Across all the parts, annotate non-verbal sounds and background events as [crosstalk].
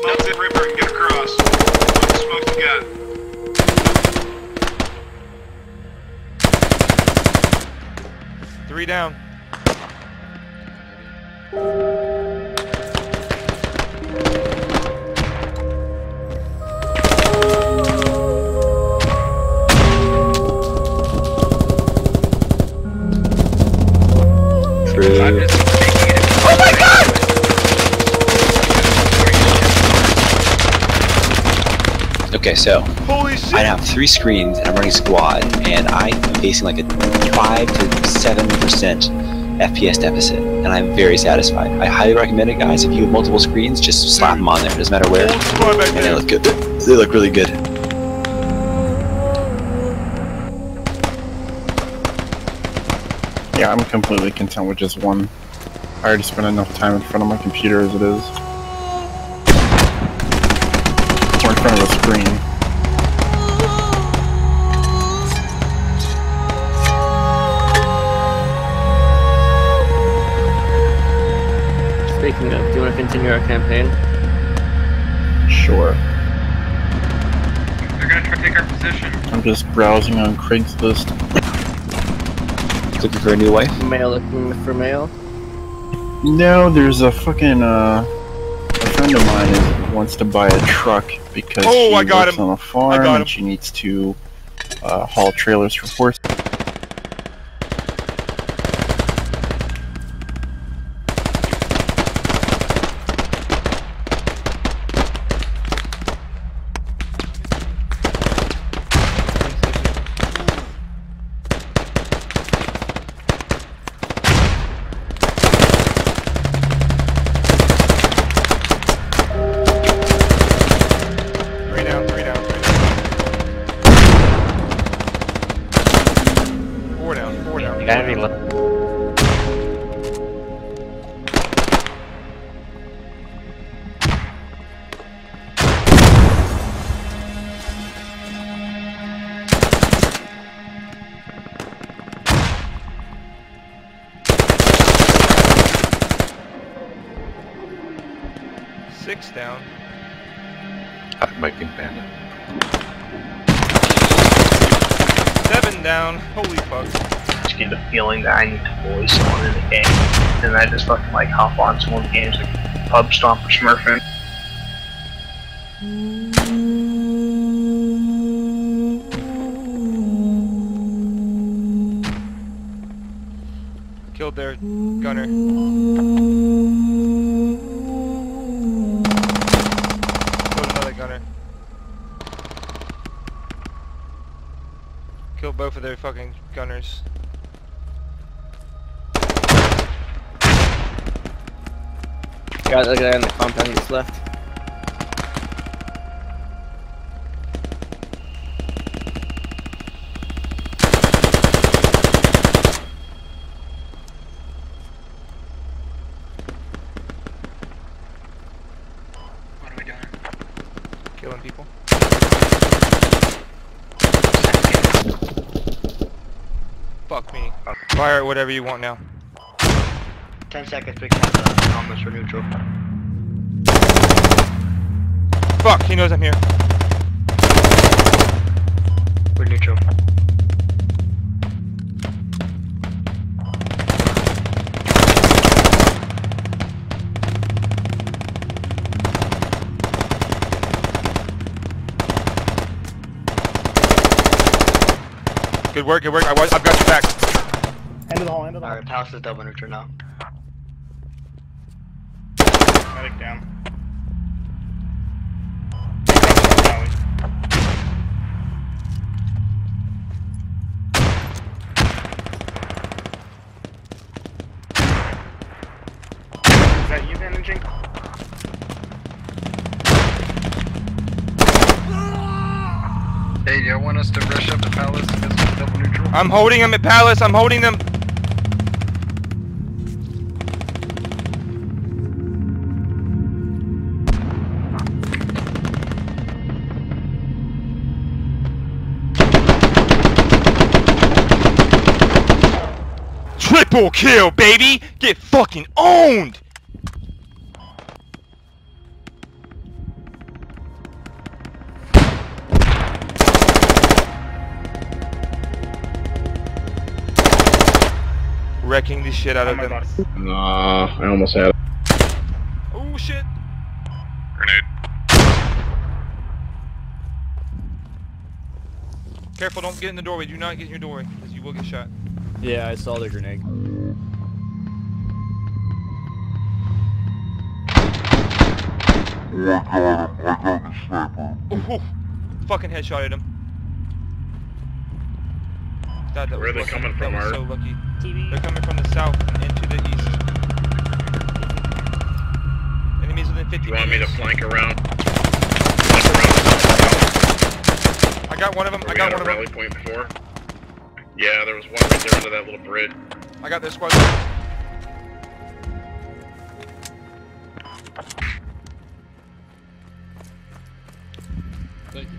smoke the river and get across. What smoke you got? Three down. Okay, so! I have three screens and I'm running squad, and I am facing like a five to seven percent FPS deficit, and I'm very satisfied. I highly recommend it, guys. If you have multiple screens, just slap them on there. Doesn't matter where. And they look good. They look really good. Yeah, I'm completely content with just one. I already spent enough time in front of my computer as it is. Front of the screen. Speaking of, do you want to continue our campaign? Sure. They're gonna try to take our position. I'm just browsing on Craigslist. Looking for a new wife? Male looking for male. No, there's a fucking uh a friend of mine is, wants to buy a truck because Oh, she I got works him. on a farm I got him. and she needs to uh, haul trailers for horses. Six down. Ah, I'm making bandit. Seven down. Holy fuck. I just get the feeling that I need to bully someone in the game. And I just fucking like hop on some of the games like Pub Stomp or Smurfing. Killed their gunner. Killed both of their fucking gunners. Got the guy in the compound he just left. Whatever you want now. 10 seconds, big time, uh, comments for neutral. Fuck, he knows I'm here. We're neutral. Good work, good work. I was, I've got your back. End the hall, end of the hall. Alright, Palace is double neutral now. Medic down. Is that you managing? Hey, do you want us to rush up to Palace because it's double neutral? I'm holding them at Palace. I'm holding them. Triple kill, baby! Get fucking owned! Wrecking the shit out oh of them. God. Nah, I almost had it. Oh shit! Grenade. Careful, don't get in the doorway. Do not get in your doorway, because you will get shot. Yeah, I saw the grenade. Ooh, [laughs] fucking headshot at him. God, that Where are they lucky. coming That from, was Art? so lucky. They're coming from the south and into the east. Enemies within 50 You want me to flank around? Flank around. I got one of them. I got one a of rally them. point before. Yeah, there was one right there under that little bridge. I got this squad. Thank you.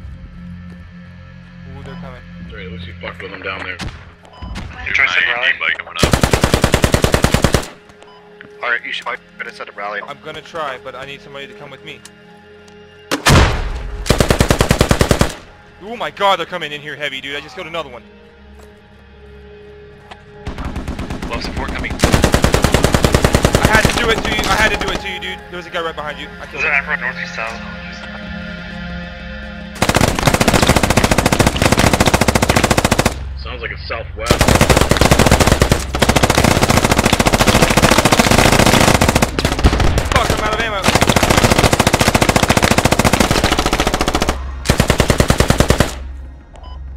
Ooh, they're coming. Sorry, at least you fucked with them down there. Try to rally. bike coming up. Alright, you should try to set a rally. I'm gonna try, but I need somebody to come with me. Oh my god, they're coming in here heavy, dude. I just killed another one. Love support coming. I had to do it to you. I had to do it to you, dude. There was a guy right behind you. I killed him. everyone northeast south? Sounds like it's southwest. Fuck, I'm out of ammo.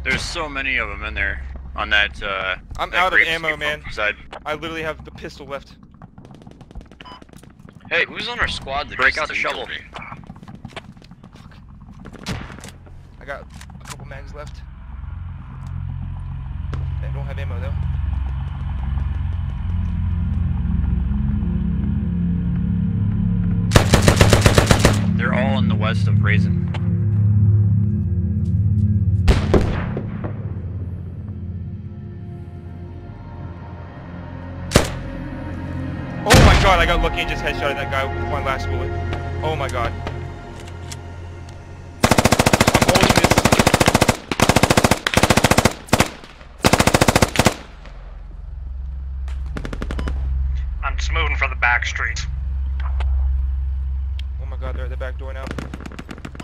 There's so many of them in there on that. Uh, I'm that out of ammo, scoop man. Side. I literally have the pistol left. Hey, who's on our squad that Break just out the shovel. killed me? I got a couple mags left. I don't have ammo though. They're all in the west of Raisin. Oh my god, I got lucky and just headshot that guy with my last bullet. Oh my god. I'm holding this. I'm just moving for the back streets. Oh my god, they're at the back door now.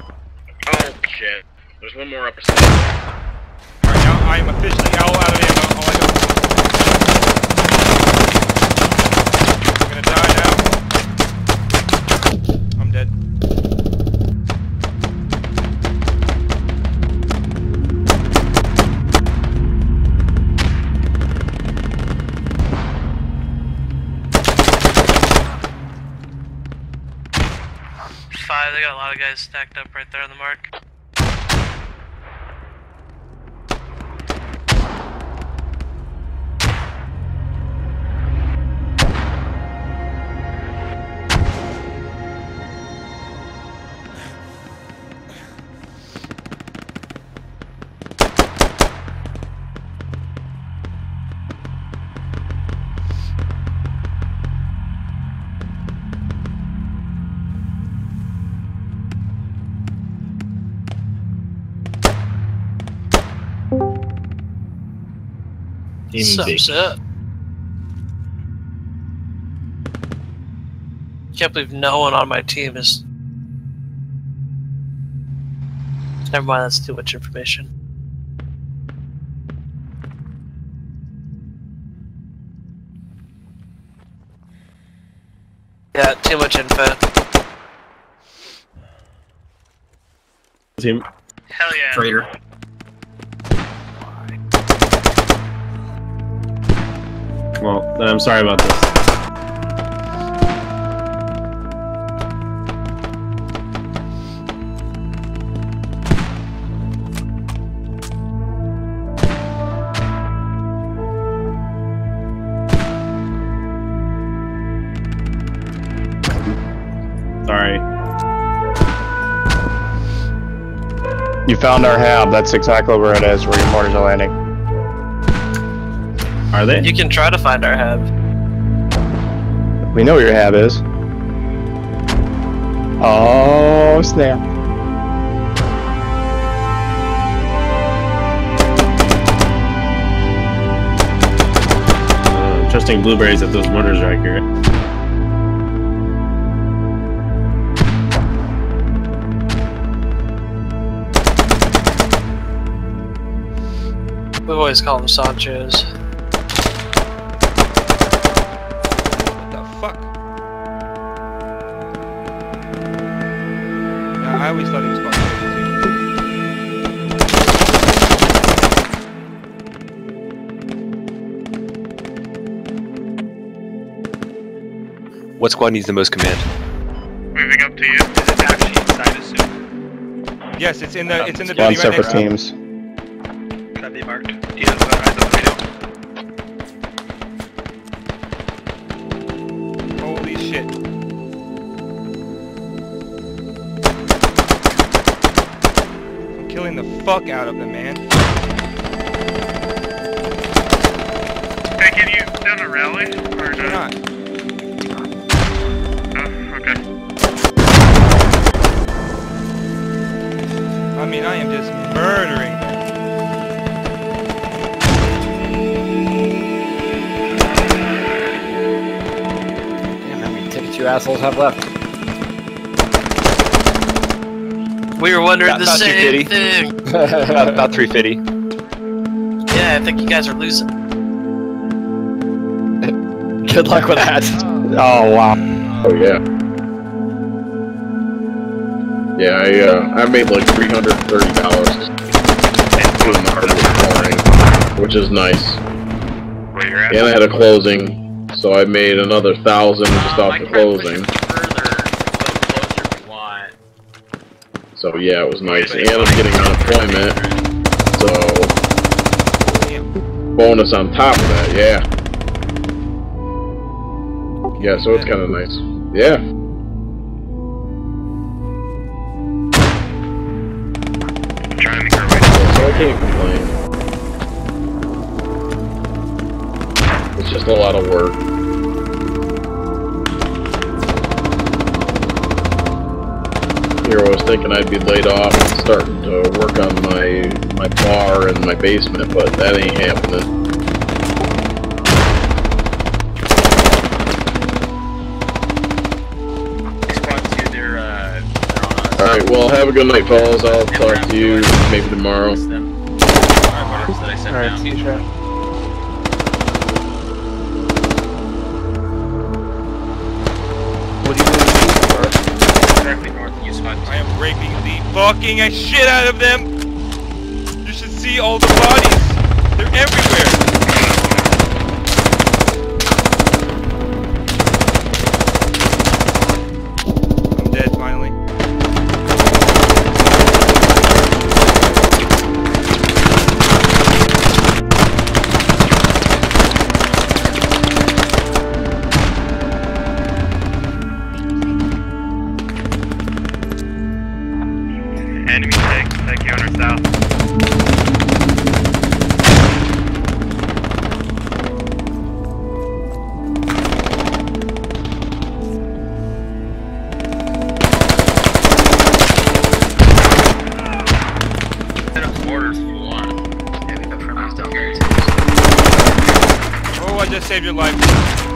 Oh shit. There's one more up Alright, now I am officially out of ammo. Oh they got a lot of guys stacked up right there on the mark. Sup, up? Can't believe no one on my team is. Never mind, that's too much information. Yeah, too much info. Team. Hell yeah. Traitor. Well, then I'm sorry about this. Sorry. You found our hab. That's exactly where it is, where your mortars are landing. Are they? You can try to find our hab. We know where your hab is. Oh, snap. Uh, Trusting blueberries that those mortars are accurate. We've always called him Sanchez. Yeah, I always thought he was called Sanchez, What squad needs the most command? Moving up to you. Is it actually inside a suit? Yes, it's in the it's in the Spawn building right separate next to teams. Can that be marked? Fuck out of them, man. Hey, can you down a rally? Or uh, Why not? Oh, okay. I mean, I am just murdering them. Damn, how many tickets you assholes have left? We were wondering About- the about same thing. [laughs] about, about 350. Yeah, I think you guys are losing. [laughs] Good luck with that. Oh wow. Oh yeah. Yeah, I uh, I made like three hundred thirty dollars doing the hard this which is nice. Where? And I had a closing, so I made another thousand just off the closing. So yeah, it was nice. And I'm getting unemployment, so bonus on top of that. Yeah. Yeah, so it's kind of nice. Yeah. Trying to our way. So I can't complain. It's just a lot of work. Here I was thinking I'd be laid off and starting to work on my my bar in my basement, but that ain't happening. Squad 2, they're, they're on us. Alright, well have a good night fellas. I'll talk to you maybe tomorrow. Alright, see you, Trap. The fucking shit out of them. You should see all the bodies. They're everywhere. Mortars if you want. Yeah, we got friendlies down there. Oh, I just saved your life.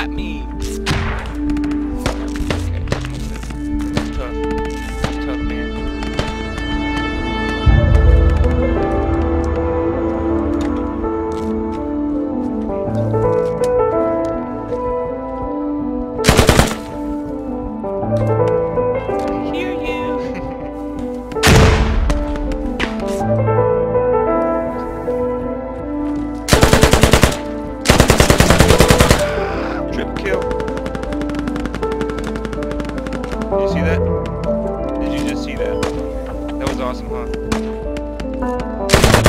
Shot me. see that? Did you just see that? That was awesome, huh?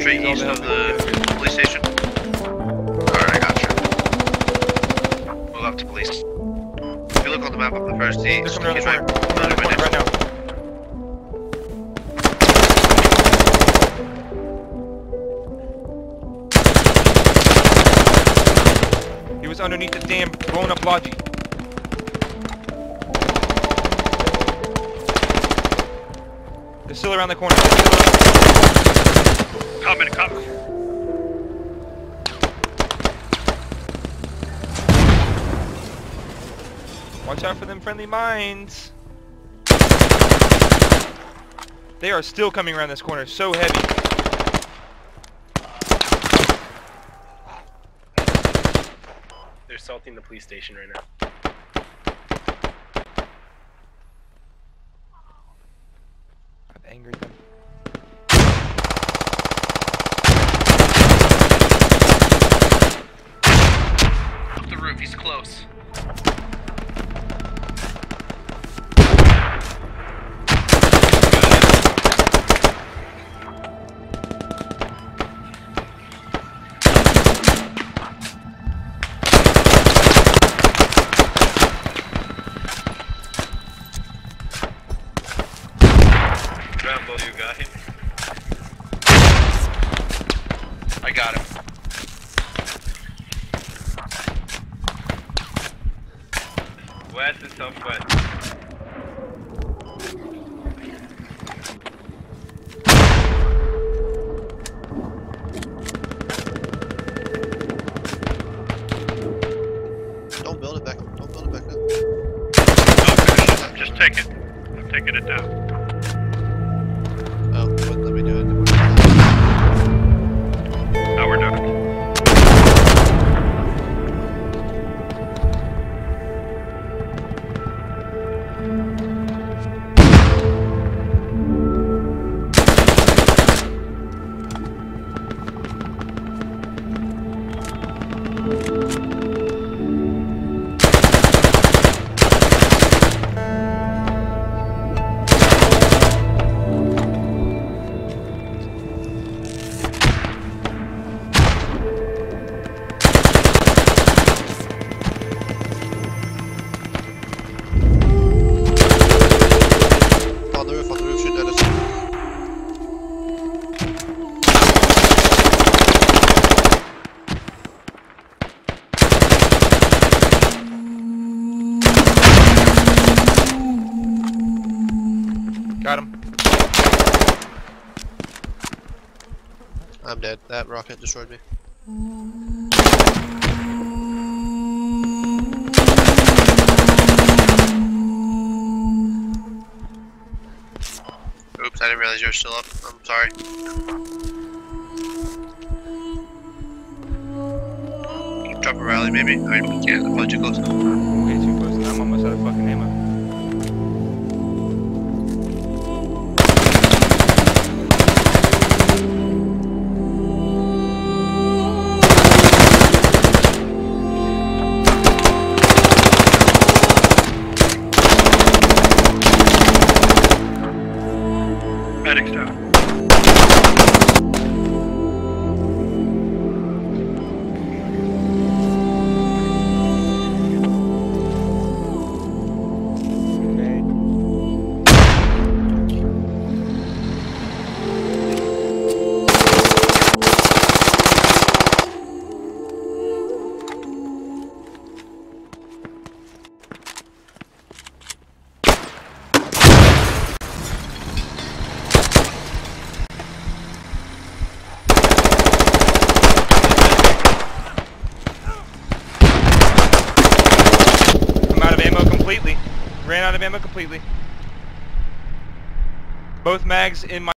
Straight east of the police station. Alright, I got you. Move up to police. If you look on the map of the first coming he's right, corner. Around right now. He was underneath the damn blown up logi. They're still around the corner. Coming, coming. Watch out for them friendly mines. They are still coming around this corner, so heavy. They're assaulting the police station right now. Oh, what, let me do it. Now we're done. That rocket destroyed me. Oops, I didn't realize you were still up. I'm sorry. Drop a rally, maybe. I mean, we can't. I'm too close. Way too close. I'm almost out of fucking ammo. Both mags in my